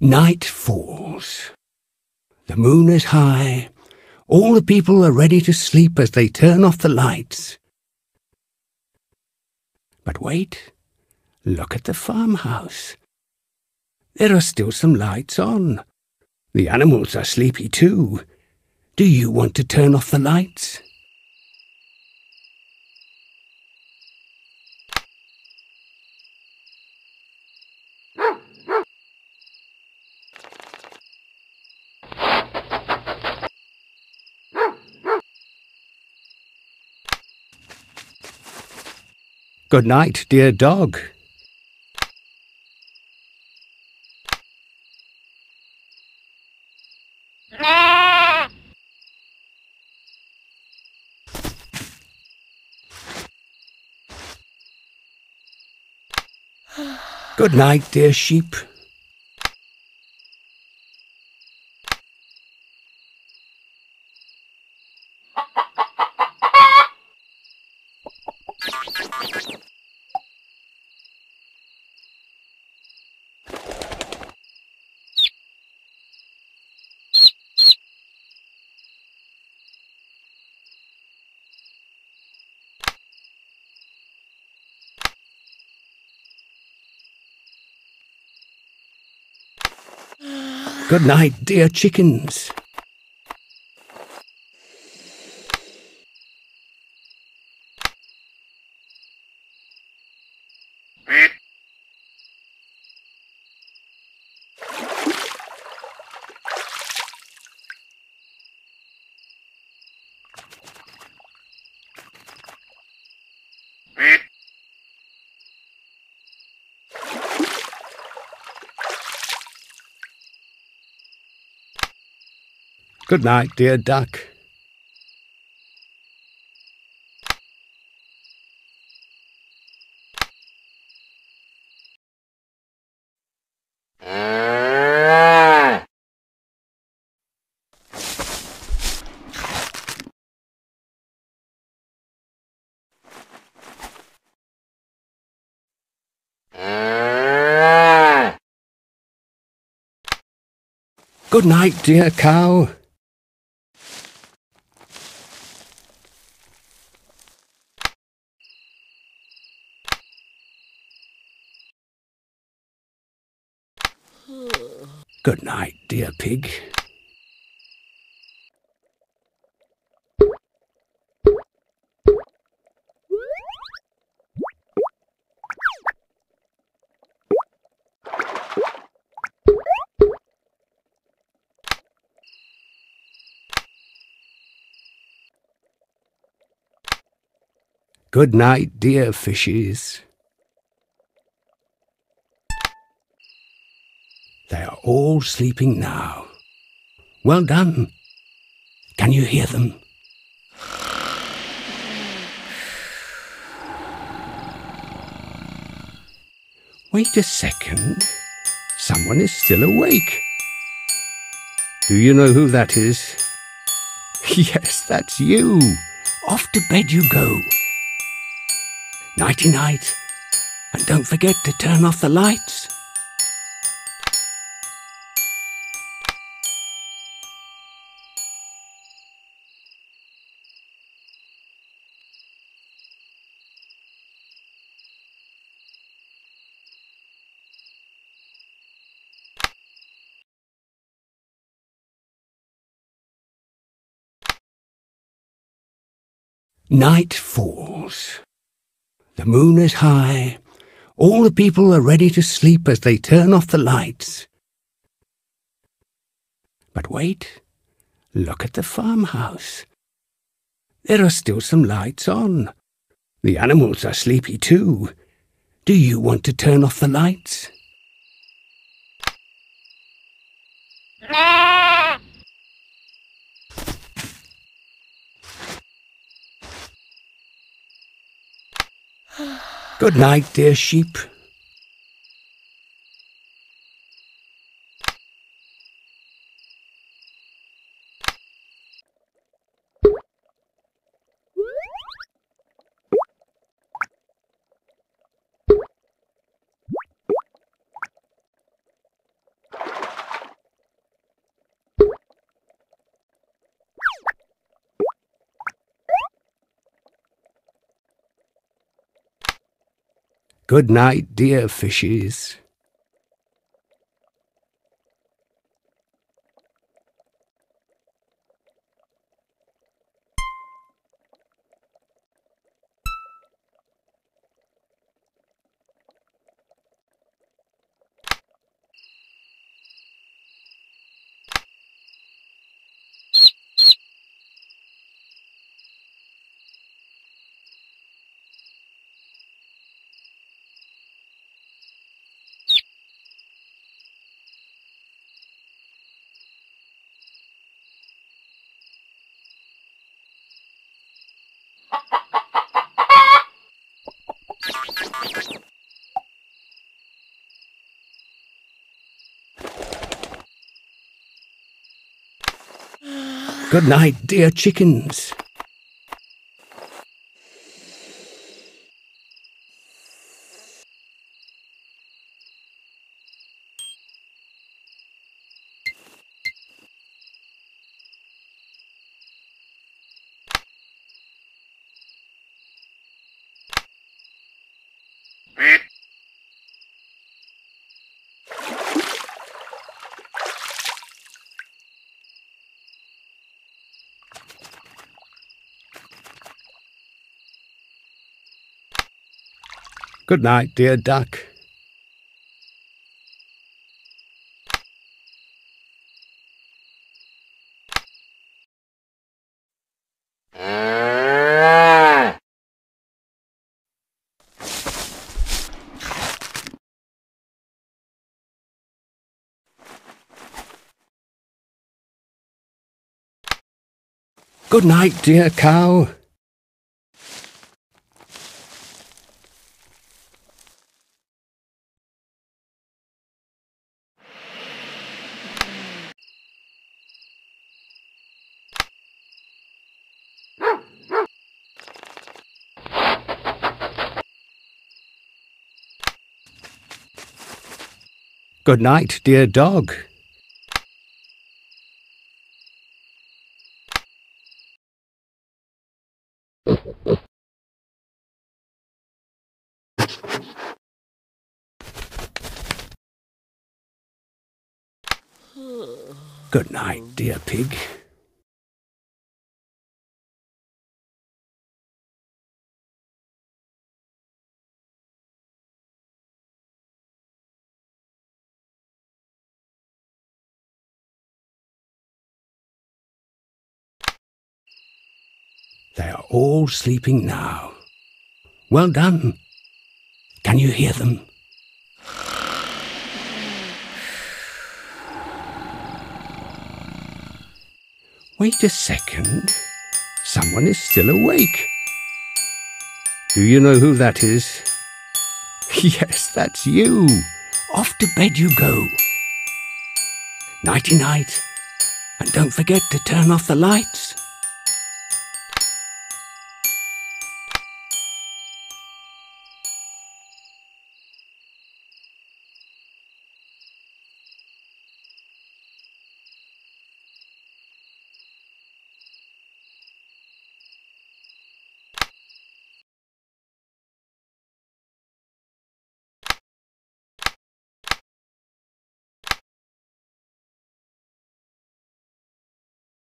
Night falls. The moon is high. All the people are ready to sleep as they turn off the lights. But wait, look at the farmhouse. There are still some lights on. The animals are sleepy too. Do you want to turn off the lights? Good night, dear dog. Good night, dear sheep. Good night, dear chickens. Good night, dear duck. Good night, dear cow. Good night, dear pig. Good night, dear fishes. They are all sleeping now. Well done. Can you hear them? Wait a second. Someone is still awake. Do you know who that is? Yes, that's you. Off to bed you go. Nighty night. And don't forget to turn off the lights. Night falls. The moon is high. All the people are ready to sleep as they turn off the lights. But wait, look at the farmhouse. There are still some lights on. The animals are sleepy too. Do you want to turn off the lights? Good night, dear sheep. Good night, dear fishes. Good night, dear chickens. Good night, dear duck. Good night, dear cow. Good night, dear dog. Good night, dear pig. They are all sleeping now. Well done. Can you hear them? Wait a second. Someone is still awake. Do you know who that is? Yes, that's you. Off to bed you go. Nighty night. And don't forget to turn off the lights.